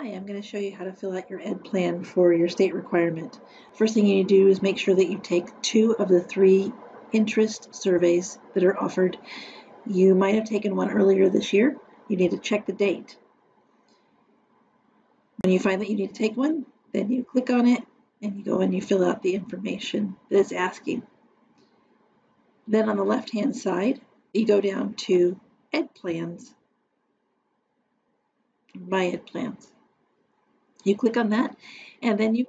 Hi, I'm going to show you how to fill out your ED plan for your state requirement. First thing you need to do is make sure that you take two of the three interest surveys that are offered. You might have taken one earlier this year. You need to check the date. When you find that you need to take one, then you click on it and you go and you fill out the information that it's asking. Then on the left hand side, you go down to ED plans, My ED plans. You click on that and then you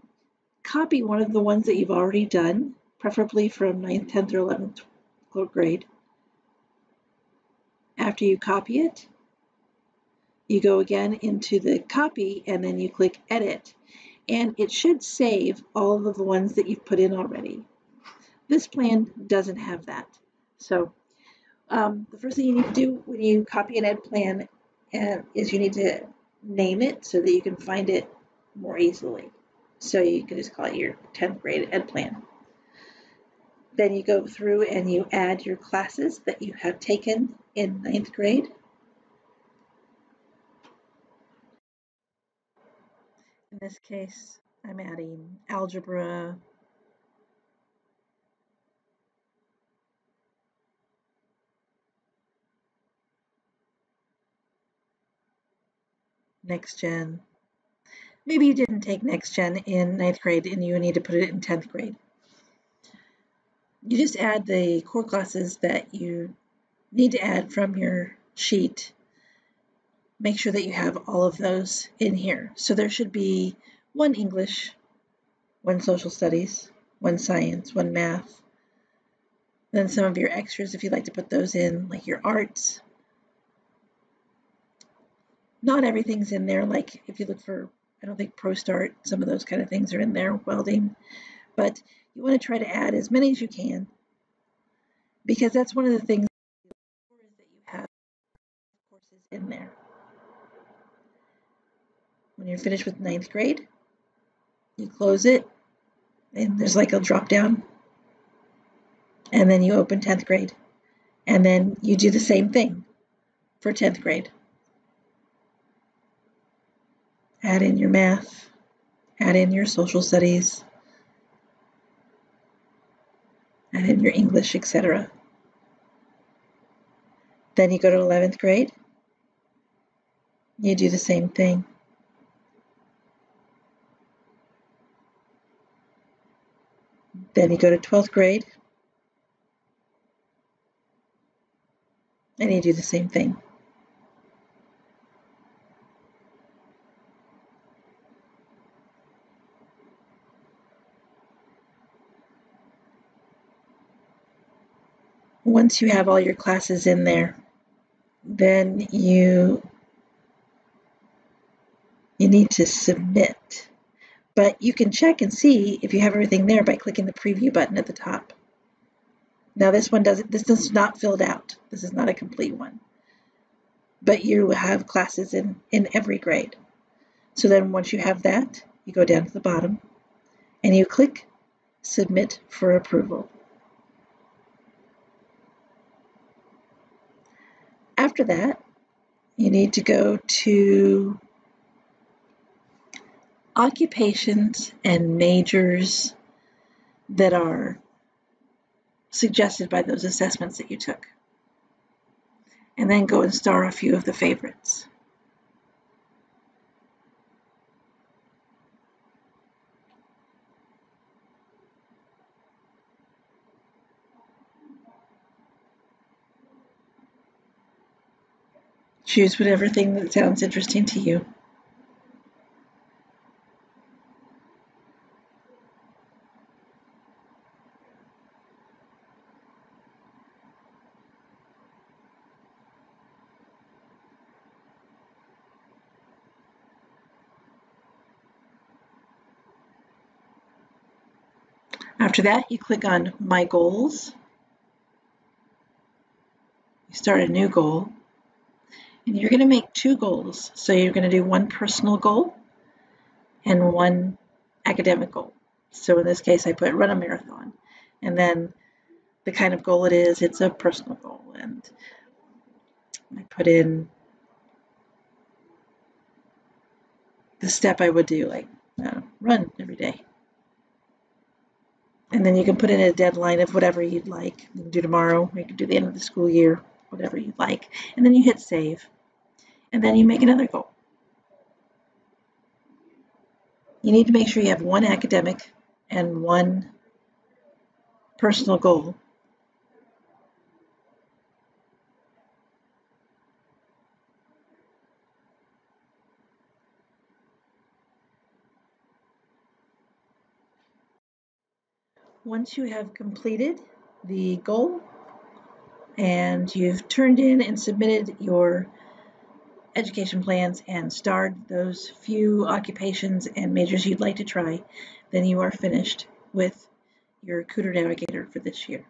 copy one of the ones that you've already done, preferably from 9th, 10th, or 11th grade. After you copy it, you go again into the copy and then you click edit and it should save all of the ones that you've put in already. This plan doesn't have that. So um, the first thing you need to do when you copy an ed plan uh, is you need to name it so that you can find it more easily. So you can just call it your 10th grade ed plan. Then you go through and you add your classes that you have taken in ninth grade. In this case, I'm adding algebra, next gen, Maybe you didn't take Next Gen in ninth grade and you need to put it in 10th grade. You just add the core classes that you need to add from your sheet. Make sure that you have all of those in here. So there should be one English, one social studies, one science, one math. Then some of your extras, if you'd like to put those in, like your arts. Not everything's in there, like if you look for I don't think ProStart, some of those kind of things are in there, welding. But you want to try to add as many as you can because that's one of the things that you have courses in there. When you're finished with ninth grade, you close it and there's like a drop down and then you open 10th grade and then you do the same thing for 10th grade. Add in your math, add in your social studies, add in your English, etc. Then you go to 11th grade, you do the same thing. Then you go to 12th grade, and you do the same thing. Once you have all your classes in there, then you you need to submit. But you can check and see if you have everything there by clicking the preview button at the top. Now this one doesn't this is not filled out. This is not a complete one. But you have classes in, in every grade. So then once you have that, you go down to the bottom and you click submit for approval. After that, you need to go to occupations and majors that are suggested by those assessments that you took. And then go and star a few of the favorites. Choose whatever thing that sounds interesting to you. After that, you click on My Goals. You start a new goal. And you're going to make two goals. So you're going to do one personal goal and one academic goal. So in this case, I put run a marathon. And then the kind of goal it is, it's a personal goal. And I put in the step I would do, like uh, run every day. And then you can put in a deadline of whatever you'd like. You can do tomorrow, you can do the end of the school year, whatever you'd like. And then you hit save. And then you make another goal. You need to make sure you have one academic and one personal goal. Once you have completed the goal and you've turned in and submitted your education plans and starred those few occupations and majors you'd like to try, then you are finished with your Kuder Navigator for this year.